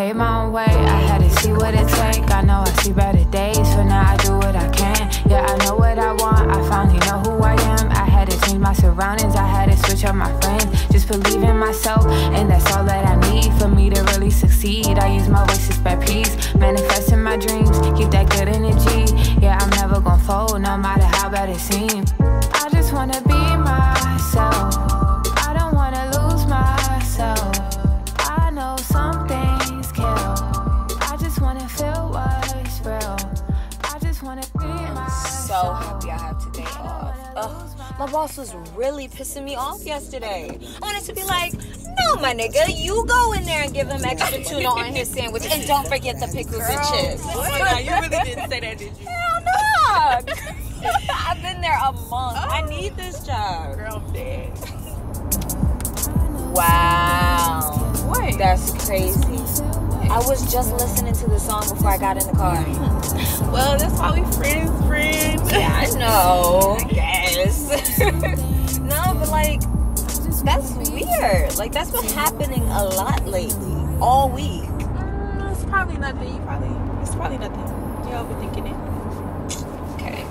away. I had to see what it take. I know I see better days. For now, I do what I can. Yeah, I know what I want. I finally know who I am. I had to change my surroundings. I had to switch up my friends. Just believe in myself, and that's all that I need for me to really succeed. I use my voice to spread peace, manifesting my dreams. Keep that good energy. Yeah, I'm never gonna fold, no matter how bad it seems. I just wanna be myself. Boss was really pissing me off yesterday. I wanted to be like, no, my nigga, you go in there and give him extra tuna on his sandwich, and don't forget the pickles and chips. Oh my god, you really didn't say that, did you? Hell no! I've been there a month. I oh. need this job. Girl, I'm dead. Wow. What? That's crazy. I was just listening to the song before I got in the car. Well, that's why we friends, friends. Yeah, I know. Yes. no, but like, that's weird. Like, that's been happening a lot lately. All week. Mm, it's probably nothing. You probably, it's probably nothing. You're overthinking it. Okay.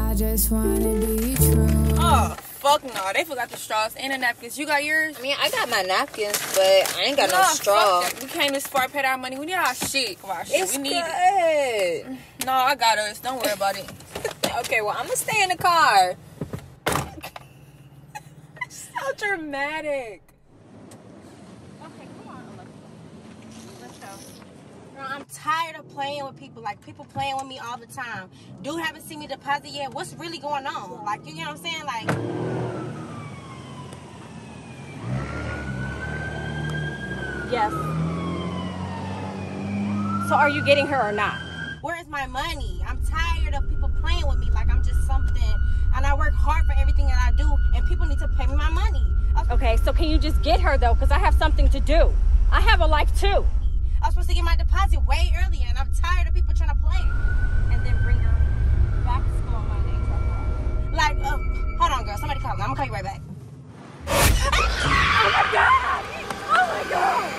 I just wanna be true. Oh, fuck no. They forgot the straws and the napkins. You got yours? I mean, I got my napkins, but I ain't got no Nah, straw. We came this far, paid our money. We need our shit. Our shit. It's we need it. good. No, I got us. Don't worry about it. okay, well, I'm gonna stay in the car. so dramatic. Okay, come on, Alexa. Let's go. Girl, I'm tired of playing with people. Like people playing with me all the time. Dude haven't seen me deposit yet. What's really going on? Like you know what I'm saying? Like Yes. So are you getting her or not? Where is my money? I'm tired of people playing with me like I'm just something. And I work hard for everything that I do, and people need to pay me my money. Okay, so can you just get her though? Because I have something to do. I have a life too. I was supposed to get my deposit way earlier, and I'm tired of people trying to play. And then bring her back to school on Monday. and drop her off. Like, uh, hold on, girl. Somebody call me. I'm gonna call you right back. Oh my god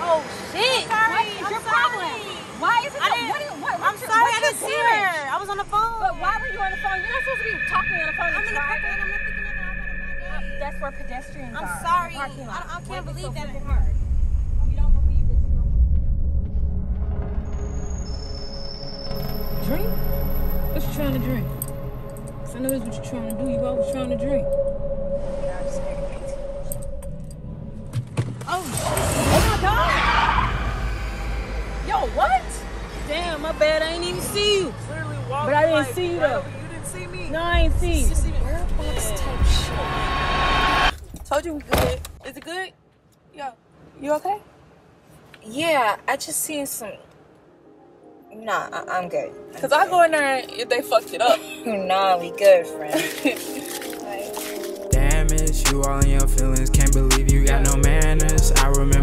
Oh my shit! what is I'm your sorry. problem? Why is it? I didn't- what, is- what, I'm your- sorry, I didn't see her. I was on the phone. But why were you on the phone? You're not supposed to be talking on the phone. I'm in the parking lot. I'm not. I'm Uh, not That's where pedestrians I'm are. sorry. parking lot. I- I can't Why is it believe so that- hard? Drink? What you trying to drink? 'Cause I know that's what you're trying to do. You always trying to drink. Oh oh my god! Yo, what? Damn, my bad. I ain't even see you. Literally walked But I didn't like, see you, right though. You didn't see me. No, I ain't see you. Told you we good. Is it good? Yo, you okay? Yeah, I just seen some. Nah, I- I'm good. Cause I go in there and if they fucked it up. Nah, we good, friend. Damn it, you all in your feelings. Can't believe you got no manners. I remember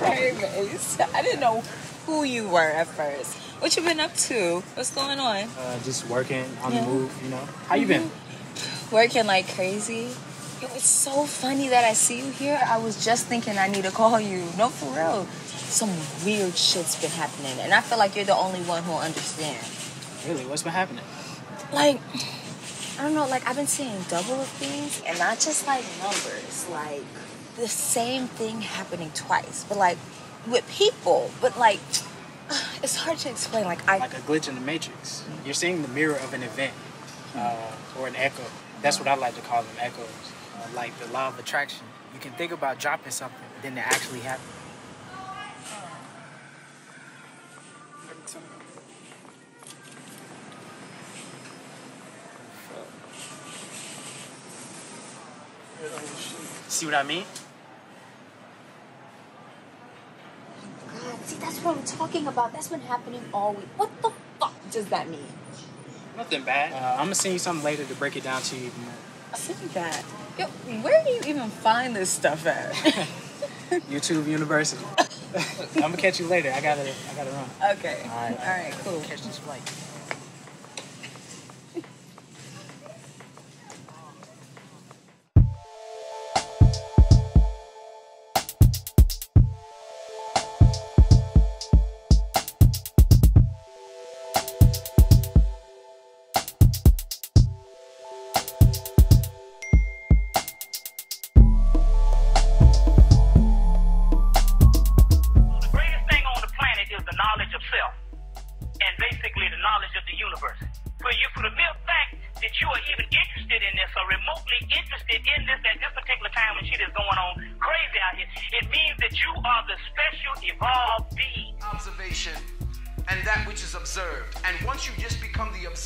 hey, hey, I didn't know who you were at first. What you been up to? What's going on? Uh, just working on Yeah. the move, you know. How you been? Working like crazy. It was so funny that I see you here. I was just thinking I need to call you. No, for real. Some weird shit's been happening, and I feel like you're the only one who'll understand. Really, what's been happening? Like, I don't know, like I've been seeing double of things, and not just like numbers, like the same thing happening twice, but like with people, but like it's hard to explain. Like I, Like a glitch in the matrix. You're seeing the mirror of an event, uh, or an echo. That's what I like to call them echoes. Uh, like the law of attraction. You can think about dropping something, then it actually happens. See what I mean? That's what I'm talking about. That's been happening all week. What the fuck does that mean? Nothing bad. Uh, I'm gonna send you something later to break it down to you even more. Send me that. Yo, where do you even find this stuff at? YouTube University. I'm gonna catch you later. I gotta, I gotta run. okay. All right. All right, cool. Catch this flight.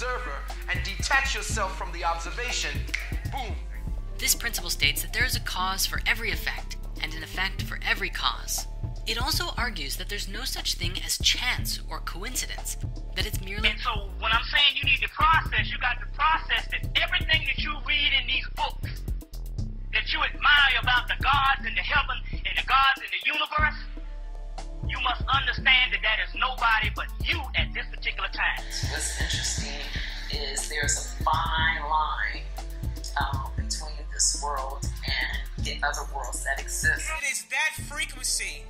Observer and detach yourself from the observation, boom, This principle states that there is a cause for every effect, and an effect for every cause. It also argues that there's no such thing as chance or coincidence, that it's merely. And so when I'm saying you need to process, you got to process that everything that you read in these books that you admire about the gods in the heaven and the gods in the universe, you must understand that that is nobody but you at this particular time. What's interesting is there's a fine line um, between this world and the other worlds that exist. It is that frequency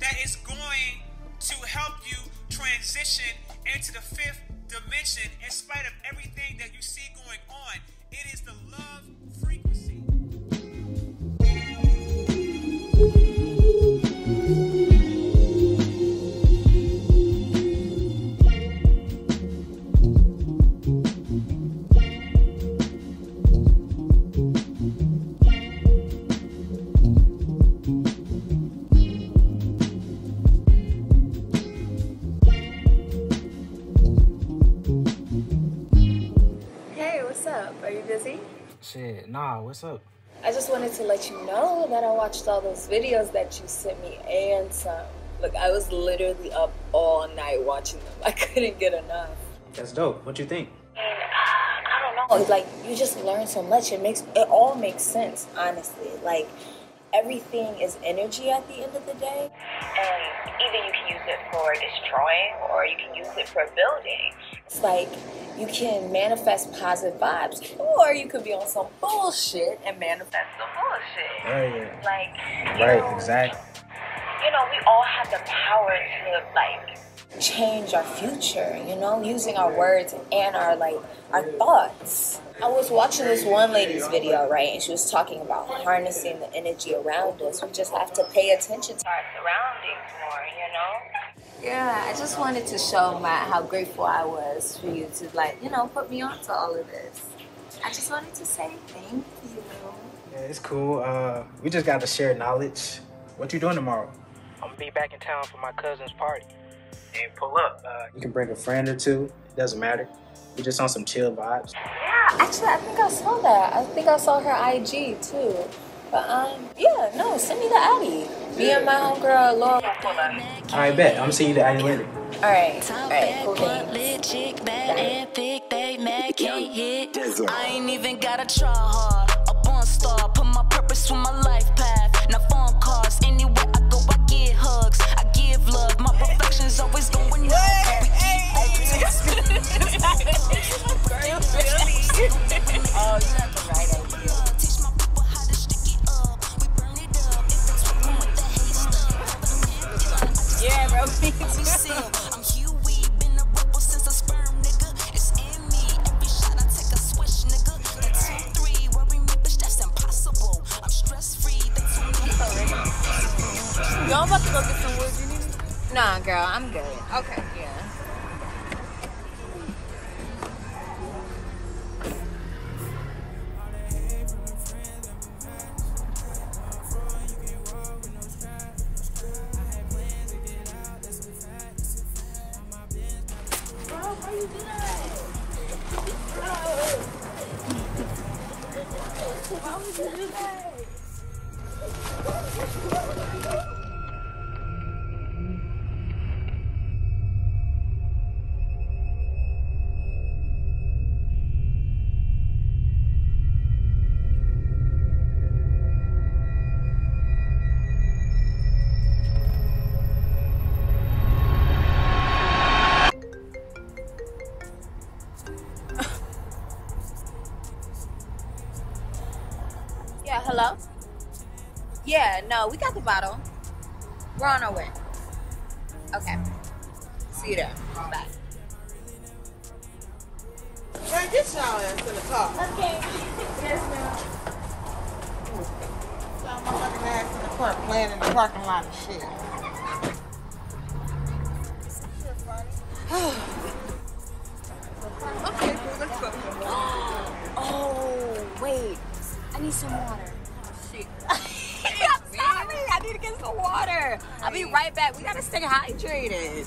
that is going to help you transition into the fifth dimension in spite of everything that you see going on. It is the love frequency. Shit, nah. What's up? I just wanted to let you know that I watched all those videos that you sent me and some. Look, I was literally up all night watching them. I couldn't get enough. That's dope. What you think? I don't know. It's like you just learn so much. It makes it all makes sense, honestly. Like everything is energy at the end of the day. And either you can use it for destroying or you can use it for building. It's like you can manifest positive vibes, or you could be on some bullshit and manifest some bullshit. Right. yeah. Like, you Right. know, Exactly. you know, we all have the power to like change our future, you know, using our words and our like our thoughts. I was watching this one lady's video, right, and she was talking about harnessing the energy around us. We just have to pay attention to our surroundings more, you know? Yeah, I just wanted to show my how grateful I was for you to like, you know, put me onto all of this. I just wanted to say thank you. Yeah, it's cool. Uh, we just got to share knowledge. What you doing tomorrow? I'm gonna be back in town for my cousin's party. And pull up. Uh, you can bring a friend or two. It doesn't matter. We just on some chill vibes. Yeah, actually, I think I saw that. I think I saw her IG too. But um, yeah, no, send me the Addy. Me and my homegirl Laura. All right, bet. I'm gonna see you the Addy later. All right, all right, cool beans. Chick, bad and thick, they mad, can't hit. I ain't even gotta try hard. A born star, put my purpose with my life Nah, girl, I'm good. Okay, yeah. No, we got the bottle. We're on our way. Okay. See you there. Bye. Man, get y'all ass in the car. Okay. Yes, ma'am. Y'all motherfucking ass in the car playing in the parking lot and shit. okay, cool. Let's go. oh, wait. I need some water. I'll be right back. We gotta stay hydrated.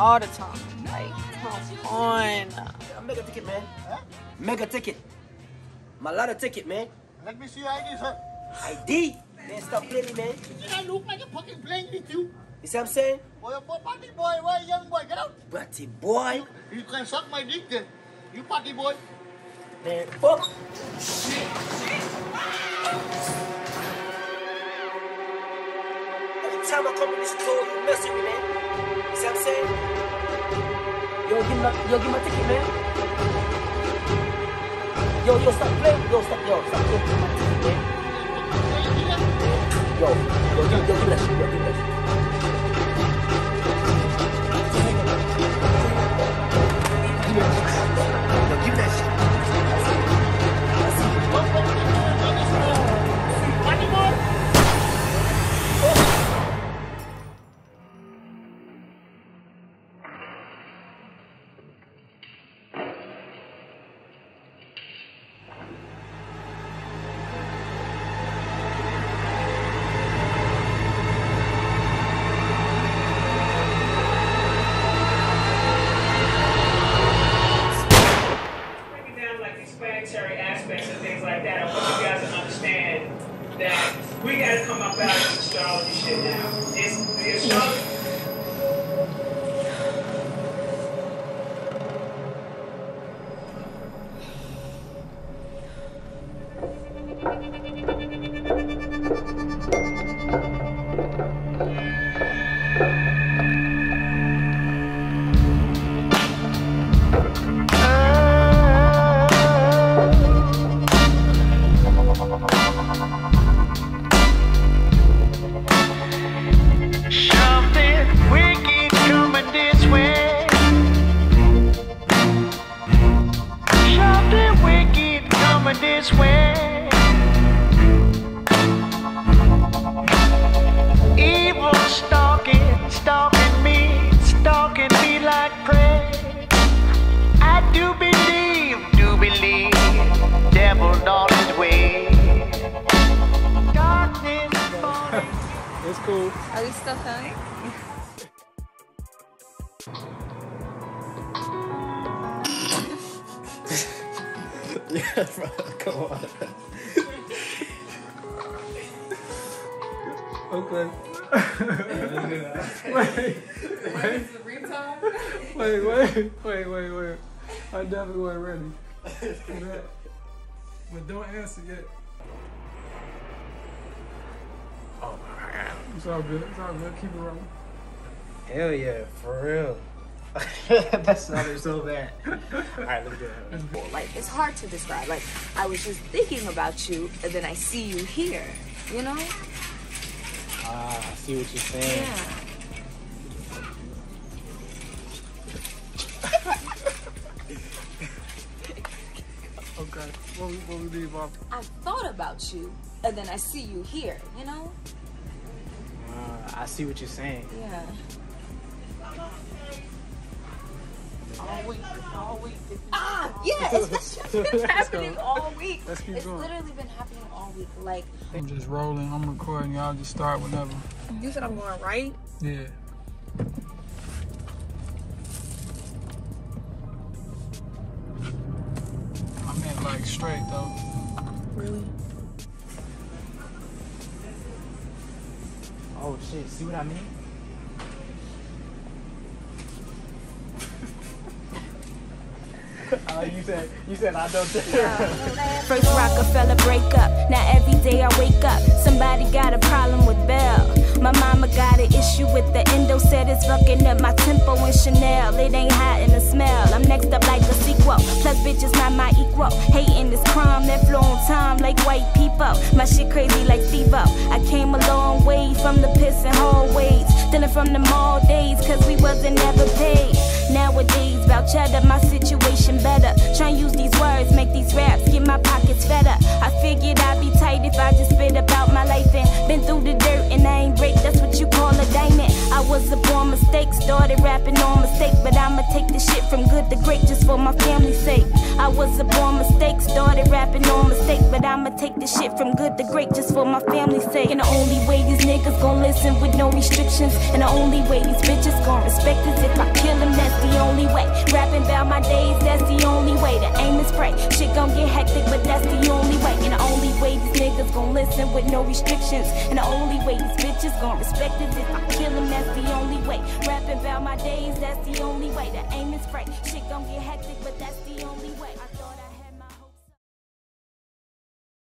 All the time. Like, come on. Make a ticket, man. Make a ticket. Malada ticket, man. Let me see your ID, sir. ID? Man, stop playing me, man. Did I look like a fucking playing with you? You see what I'm saying? Boy, a party boy, why young boy, get out. Bratty boy. You can suck my dick then. You party boy. Man, fuck. Every time I come in this store, you mess with me, man. You see what I'm saying? Yo, give my, yo, give me my ticket, man. Yo, yo, stop playing. Yo, stop, yo, stop playing with my ticket, man. Yo, yo, give, yo, give me that shit, yo, give me that shit. That we got to come up out of this astrology shit now. It's the astrology. Yeah, bro. Come on. okay. wait, wait, wait, wait, wait, wait, wait. I definitely wasn't ready. for that. But don't answer yet. Oh my god. It's all good. It's all good. Keep it rolling. Hell yeah, for real. That sounded so bad. All right, let's do it. Like it's hard to describe. Like I was just thinking about you, and then I see you here. You know? Ah, I see what you're saying. Yeah. Okay. Okay. What we, what we leave off? I thought about you, and then I see you here. You know? Uh, I see what you're saying. Yeah. All week, all week. Ah, yeah, it's been happening all week. Let's keep it's going. literally been happening all week. Like, I'm just rolling. I'm recording. Y'all just start whenever. You said I'm going right. Yeah. I meant like straight though. Really? Oh shit, see what I mean? You said I don't First Rockefeller break up. Now every day I wake up, somebody got a problem with Bell. My mama got an issue with the endo, said it's fucking up my tempo and Chanel. It ain't hot in the smell. I'm next up like a sequel. Plus bitches not my equal. Hating is crime that flow on time like white people. My shit crazy like Steve I came a long way from the piss and hallways. Stealing from the mall days, cause we wasn't never paid. Nowadays, bout cheddar, my situation better. Tryna use these words, make these raps, get my pockets better. I figured I'd be tight if I just spit about my life and been through the dirt and I ain't break. That's what you call a diamond. I was a born mistake, started rapping on mistake, but I'ma take the shit from good to great just for my family's sake. Take the shit from good to great just for my family's sake. And the only way these niggas gon' listen with no restrictions, and the only way these bitches gon' respect is if I kill them. That's the only way. Rapping about my days, that's the only way. The aim is pray. Shit gon' get hectic, but that's the only way. And the only way these niggas gon' listen with no restrictions, and the only way these bitches gon' respect is if I kill them. That's the only way. Rapping about my days, that's the only way. The aim is pray. Shit gon' get hectic, but that's the only way.